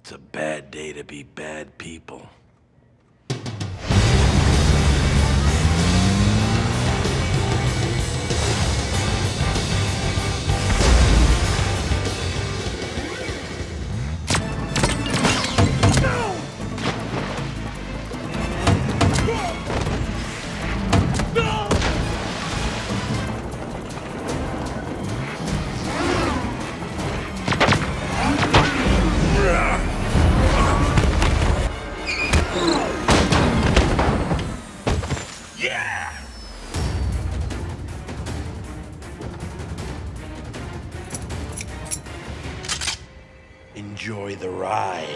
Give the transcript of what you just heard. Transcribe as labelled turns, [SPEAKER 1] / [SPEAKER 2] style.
[SPEAKER 1] It's a bad day to be bad people. Yeah! Enjoy the ride.